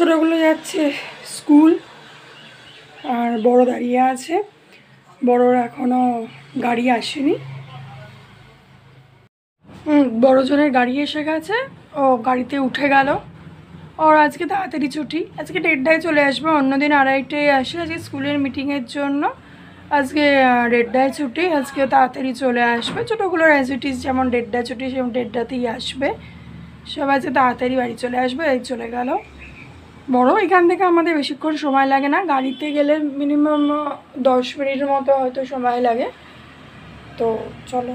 ছোটোগুলো যাচ্ছে স্কুল, আর বড় দাঁড়িয়ে আছে। বড়োর এখনও গাড়ি আসেনি। বড়জনের গাড়ি এসে গেছে। ও গাড়িতে উঠে গেল। ওর আজকে তাড়াতাড়ি ছুটি। আজকে দেড়টায় চলে আসবে অন্যদিন আড়াইটায় আসে। আজকে স্কুলের মিটিংয়ের জন্য। আজকে দেড়টায় ছুটি। আজকে তাড়াতাড়ি চলে আসবে। ছোটোগুলো অ্যাজিটিস যেমন দেড়টায় ছুটি সেরকম দেড়টাতেই আসবে। সবাই আজকে তাড়াতাড়ি বাড়ি চলে আসবে, এই চলে গেল। বড় এখান থেকে আমাদের বেশিক্ষণ সময় লাগে না। গাড়িতে গেলে মিনিমাম দশ মিনিটের মতো হয়তো সময় লাগে। তো চলো।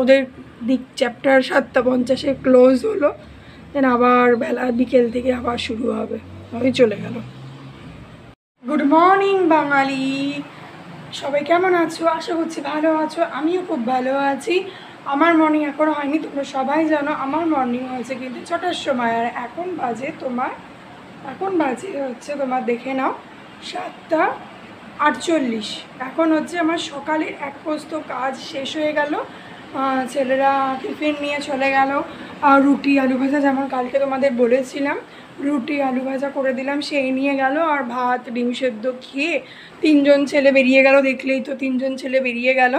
ওদের দিক চ্যাপ্টার সাতটা পঞ্চাশে ক্লোজ হলো। দেন আবার বেলা বিকেল থেকে আবার শুরু হবে। ওই চলে গেল। Good morning Bangali. সবাই কেমন আছো? আশা করছি ভালো আছো। আমিও খুব ভালো আছি। আমার মর্নিং এখনও হয়নি, তোমরা সবাই জানো, আমার মর্নিং হয়েছে কিন্তু ছটার সময়। আর এখন বাজে তোমার এখন বাজে হচ্ছে তোমার দেখে নাও, সাতটা আটচল্লিশ। এখন হচ্ছে আমার সকালের এক পোস্ত কাজ শেষ হয়ে গেল। ছেলেরা টিফিন নিয়ে চলে গেল। আর রুটি, আলু ভাজা যেমন কালকে তোমাদের বলেছিলাম, রুটি, আলু ভাজা করে দিলাম, সেই নিয়ে গেল। আর ভাত, ডিম সেদ্ধ খেয়ে তিনজন ছেলে বেরিয়ে গেল। দেখলেই তো তিনজন ছেলে বেরিয়ে গেল।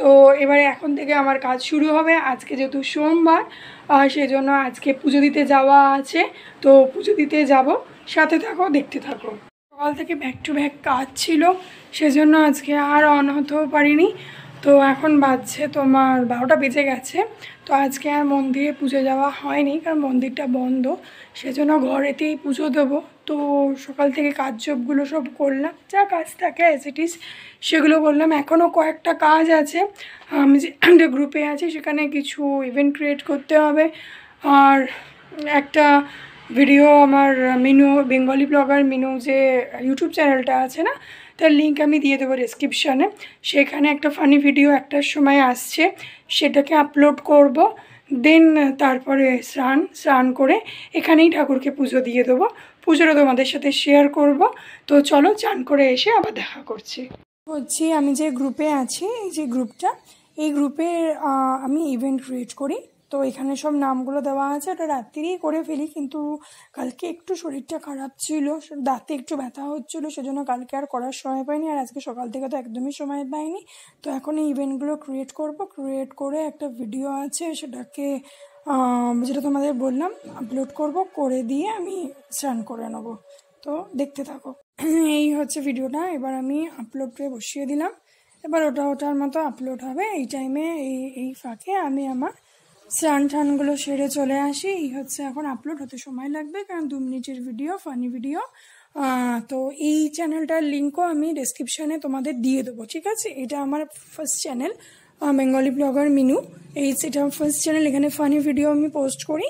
তো এবারে এখন থেকে আমার কাজ শুরু হবে। আজকে যেহেতু সোমবার সেজন্য আজকে পুজো দিতে যাওয়া আছে। তো পুজো দিতে যাব। সাথে থাকো, দেখতে থাকো। সকাল থেকে ব্যাক টু ব্যাক কাজ ছিল, সেজন্য আজকে আর অন হতেও পারিনি। তো এখন বাজছে তোমার বারোটা বেজে গেছে। তো আজকে আর মন্দিরে পুজো যাওয়া হয়নি, কারণ মন্দিরটা বন্ধ। সেজন্য ঘরেতেই পুজো দেবো। তো সকাল থেকে কাজ জবগুলো সব করলাম। যা কাজ থাকে অ্যাজ ইট ইজ সেগুলো করলাম। এখনও কয়েকটা কাজ আছে। আমি যে একটা গ্রুপে আছি, সেখানে কিছু ইভেন্ট ক্রিয়েট করতে হবে। আর একটা ভিডিও আমার মিনু বেঙ্গলি ব্লগার মিনু যে ইউটিউব চ্যানেলটা আছে না, তার লিঙ্ক আমি দিয়ে দেবো ডিসক্রিপশানে সেখানে একটা ফানি ভিডিও একটার সময় আসছে। সেটাকে আপলোড করব। দেন তারপরে স্নান স্নান করে এখানেই ঠাকুরকে পুজো দিয়ে দেবো। পুজোটা তোমাদের সাথে শেয়ার করব। তো চলো চান করে এসে আবার দেখা করছি। হচ্ছে আমি যে গ্রুপে আছি, এই যে গ্রুপটা এই গ্রুপে আমি ইভেন্ট ক্রিয়েট করি। তো এখানে সব নামগুলো দেওয়া আছে। ওটা রাত্রিরেই করে ফেলি, কিন্তু কালকে একটু শরীরটা খারাপ ছিল, দাঁতে একটু ব্যথা হচ্ছিল, সেজন্য কালকে আর করার সময় পাইনি, আর আজকে সকাল থেকে তো একদমই সময় পাইনি। তো এখন এই ইভেন্টগুলো ক্রিয়েট করব। ক্রিয়েট করে একটা ভিডিও আছে, সেটাকে যেটা তোমাদের বললাম আপলোড করব, করে দিয়ে আমি স্নান করে নেব। তো দেখতে থাকো। এই হচ্ছে ভিডিওটা এবার আমি আপলোড করে বসিয়ে দিলাম। এবার ওটা ওটার মতো আপলোড হবে। এই টাইমে এই এই ফাঁকে আমি আমার স্নান টানগুলো সেরে চলে আসি। এই হচ্ছে এখন আপলোড হতে সময় লাগবে কারণ দু মিনিটের ভিডিও ফানি ভিডিও তো এই চ্যানেলটার লিঙ্কও আমি ডেসক্রিপশানে তোমাদের দিয়ে দেবো, ঠিক আছে? এটা আমার first channel Bengali blogger Minu এই এটা ফার্স্ট চ্যানেল এখানে ফানি ভিডিও আমি পোস্ট করি।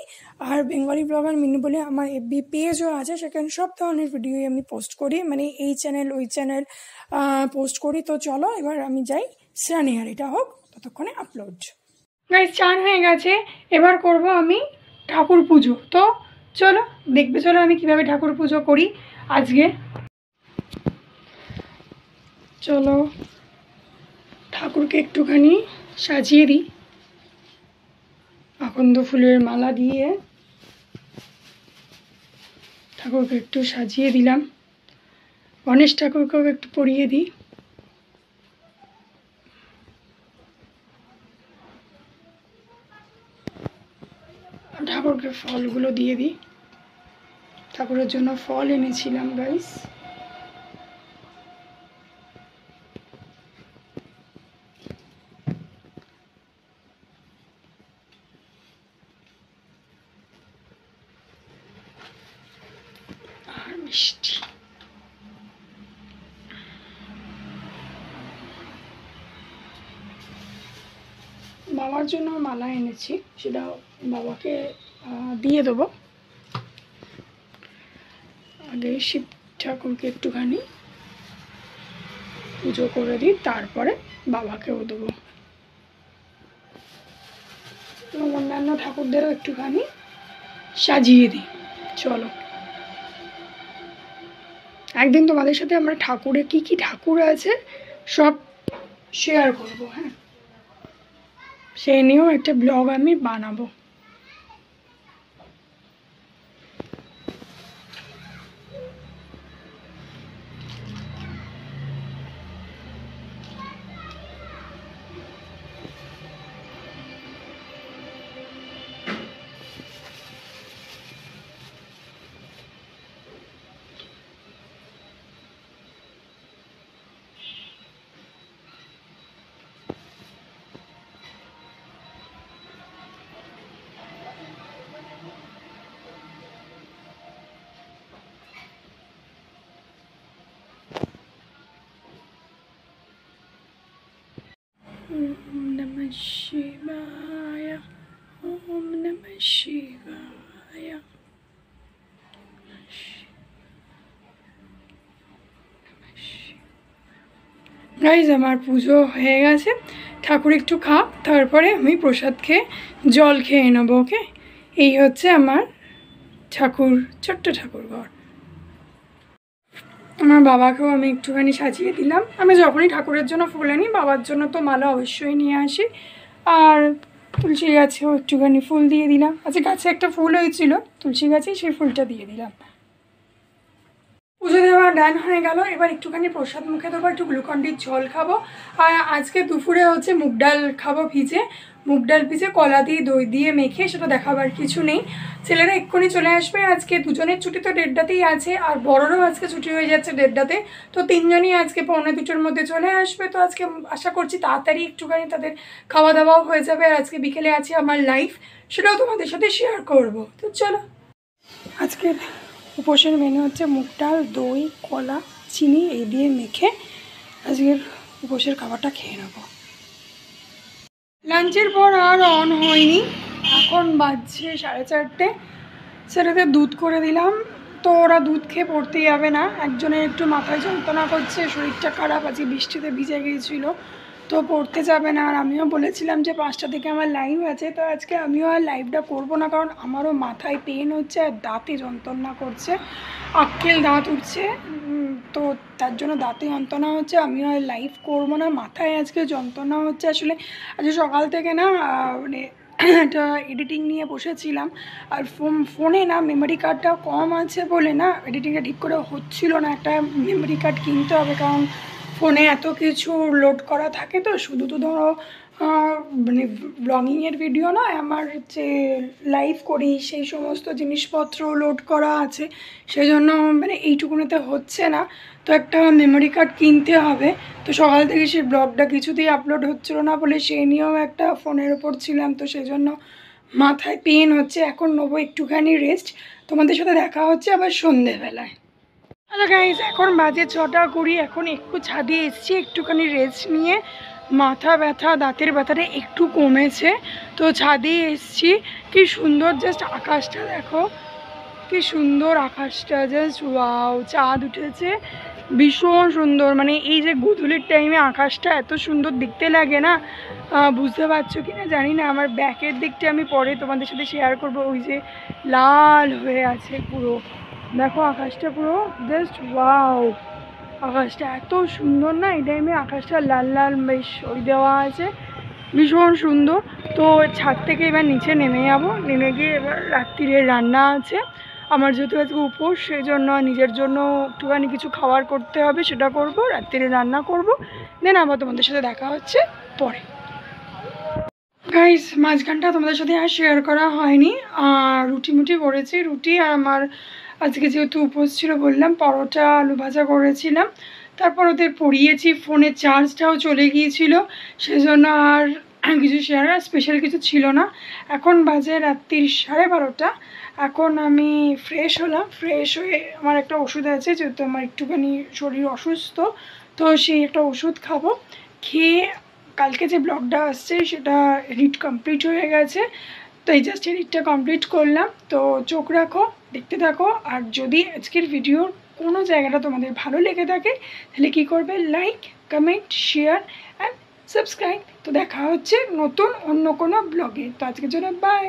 আর বেঙ্গলি ব্লগার মিনু বলে আমার এফবি পেজও আছে, সেখানে সব ধরনের ভিডিওই আমি পোস্ট করি। মানে এই চ্যানেল ওই চ্যানেল পোস্ট করি। তো চলো, এবার আমি যাই স্নানে আর এটা হোক, ততক্ষণে আপলোড গাইজ চান হয়ে গেছে। এবার করব আমি ঠাকুর পুজো। তো চলো, দেখবে, চলো আমি কীভাবে ঠাকুর পুজো করি আজকে। চলো, ঠাকুরকে একটুখানি সাজিয়ে দিই। আকন্দ ফুলের মালা দিয়ে ঠাকুরকে একটু সাজিয়ে দিলাম। গণেশ ঠাকুরকেও একটু পরিয়ে দিই। ঠাকুরকে ফলগুলো দিয়ে দিই। ঠাকুরের জন্য ফল এনেছিলাম গাইস আর মিষ্টি। বাবার জন্য মালা এনেছি, সেটা বাবাকে দিয়ে দেবো। আগে শিব ঠাকুরকে একটুখানি পুজো করে দিই, তারপরে বাবাকেও দেবো। এবং অন্যান্য ঠাকুরদেরও একটুখানি সাজিয়ে দিই। চলো। একদিন তোমাদের সাথে আমরা ঠাকুরে কি কি ঠাকুর আছে, সব শেয়ার করব হ্যাঁ? সেই নিয়েও একটা ব্লগ আমি বানাবো। নমঃ শিবায় ওম নমঃ শিবায় গাইজ আমার পুজো হয়ে গেছে। ঠাকুর একটু খা তারপরে আমি প্রসাদ খেয়ে জল খেয়ে নেব ওকে এই হচ্ছে আমার ঠাকুর, ছোট্ট ঠাকুর ঘর আমার বাবাকেও আমি একটুখানি সাজিয়ে দিলাম। আমি যখনই ঠাকুরের জন্য ফুল আনি, বাবার জন্য তো মালা অবশ্যই নিয়ে আসি। আর তুলসী গাছেও একটুখানি ফুল দিয়ে দিলাম। আচ্ছা গাছে একটা ফুল হয়েছিল, তুলসী গাছে সেই ফুলটা দিয়ে দিলাম। পুজো দেওয়া ডান হয়ে গেল। এবার একটুখানি প্রসাদ মুখে দেবো, একটু গ্লুকন্ডির জল খাব। আর আজকে দুপুরে হচ্ছে মুগ ডাল খাব ভিজে। মুগ ডাল ভিজে কলা দিয়ে, দই দিয়ে মেখে সেটা দেখাবার কিছু নেই। ছেলেরা এক্ষুনি চলে আসবে। আজকে দুজনের ছুটি তো দেড়টাতেই আছে, আর বড়রও আজকে ছুটি হয়ে যাচ্ছে দেড়টাতে। তো তিনজনই আজকে পৌনে দুটোর মধ্যে চলে আসবে। তো আজকে আশা করছি তাড়াতাড়ি একটুখানি তাদের খাওয়া দাওয়াও হয়ে যাবে। আর আজকে বিকেলে আছে আমার লাইফ সেটাও তোমাদের সাথে শেয়ার করব। তো চলো। আজকের উপোসের মেনু হচ্ছে মুগ ডাল, দই, কলা, চিনি, এই দিয়ে মেখে আজকের উপোসের খাবারটা খেয়ে নেব। লাঞ্চের পর আর অন হয়নি। এখন বাজছে সাড়ে চারটে। ছেলেতে দুধ করে দিলাম। তো ওরা দুধ খেয়ে পড়তে যাবে না। একজনের একটু মাথায় যন্ত্রণা করছে, শরীরটা খারাপ, আজকে বৃষ্টিতে ভিজে গিয়েছিল। তো পড়তে যাবে না। আর আমিও বলেছিলাম যে পাঁচটা থেকে আমার লাইভ আছে। তো আজকে আমিও আর লাইভটা করব না। কারণ আমারও মাথায় পেন হচ্ছে আর দাঁতে যন্ত্রণা করছে। আক্কেল দাঁত উঠছে। তো তার জন্য দাঁতে যন্ত্রণা হচ্ছে, আমিও আর লাইভ করব না, মাথায় আজকে যন্ত্রণা হচ্ছে। আসলে আজকে সকাল থেকে না মানে একটা এডিটিং নিয়ে বসেছিলাম, আর ফোন ফোনে না মেমোরি কার্ডটা কম আছে বলে না এডিটিংটা ঠিক করে হচ্ছিল না, একটা মেমোরি কার্ড কিনতে হবে, কারণ ফোনে এত কিছু লোড করা থাকে তো, শুধু তো ধরো মানে ব্লগিংয়ের ভিডিও নয়, আমার হচ্ছে লাইভ করি, সেই সমস্ত জিনিসপত্র লোড করা আছে। সেই জন্য মানে এইটুকুনিতে হচ্ছে না। তো একটা মেমোরি কার্ড কিনতে হবে। তো সকাল থেকে সেই ব্লগটা কিছুতেই আপলোড হচ্ছিল না বলে সেই নিয়েও একটা ফোনের ওপর ছিলাম। তো সেই জন্য মাথায় পেন হচ্ছে। এখন নেব একটুখানি রেস্ট তোমাদের সাথে দেখা হচ্ছে আবার সন্ধেবেলায়। হ্যালো গাইজ এখন বাজে ছটা কুড়ি। এখন একটু ছাদে এসছি, একটুখানি রেস্ট নিয়ে। মাথা ব্যথা, দাঁতের ব্যথাটা একটু কমেছে। তো ছাদে এসছি। কি সুন্দর জাস্ট আকাশটা দেখো। কি সুন্দর আকাশটা জাস্ট ওয়াও চাঁদ উঠেছে। ভীষণ সুন্দর। মানে এই যে গোধূলির টাইমে আকাশটা এত সুন্দর দেখতে লাগে না? বুঝতে পারছ কি না জানি না। আমার ব্যাকের দিকটা আমি পরে তোমাদের সাথে শেয়ার করব। ওই যে লাল হয়ে আছে পুরো। দেখো আকাশটা পুরো জাস্ট ওয়াও আকাশটা এত সুন্দর না? এই টাইমে আকাশটা লাল লাল, বেশ ওই দেওয়া আছে। ভীষণ সুন্দর। তো ছাদ থেকে এবার নিচে নেমে যাব। নেমে গিয়ে এবার রাত্রিরে রান্না আছে। আমার যেহেতু আজকে উপোস সেই জন্য নিজের জন্য একটুখানি কিছু খাবার করতে হবে, সেটা করব। রাত্রিরে রান্না করব। দেন আবার তোমাদের সাথে দেখা হচ্ছে পরে। গাইস মাঝখানটা তোমাদের সাথে আর শেয়ার করা হয়নি। আর রুটি মুটি করেছি। রুটি আর আমার আজকে যেহেতু উপোস ছিল বললাম, পরোটা, আলু ভাজা করেছিলাম। তারপর ওদের পড়িয়েছি ফোনের চার্জটাও চলে গিয়েছিল। সেজন্য আর কিছু শেয়ার আর স্পেশাল কিছু ছিল না। এখন বাজে রাত্রির সাড়ে বারোটা। এখন আমি ফ্রেশ হলাম। ফ্রেশ হয়ে আমার একটা ওষুধ আছে, যেহেতু আমার একটুখানি শরীর অসুস্থ, তো সেই একটা ওষুধ খাব। খেয়ে কালকে যে ব্লগটা আসছে, সেটা এডিট কমপ্লিট হয়ে গেছে। তো এই জাস্ট এডিটটা কমপ্লিট করলাম। তো চোখ রাখো। দেখতে থাকো। আর যদি আজকের ভিডিওর কোনো জায়গাটা তোমাদের ভালো লেগে থাকে, তাহলে কী করবে? Like comment share and subscribe তো দেখা হচ্ছে নতুন অন্য কোনো ব্লগে তো আজকের জন্য বাই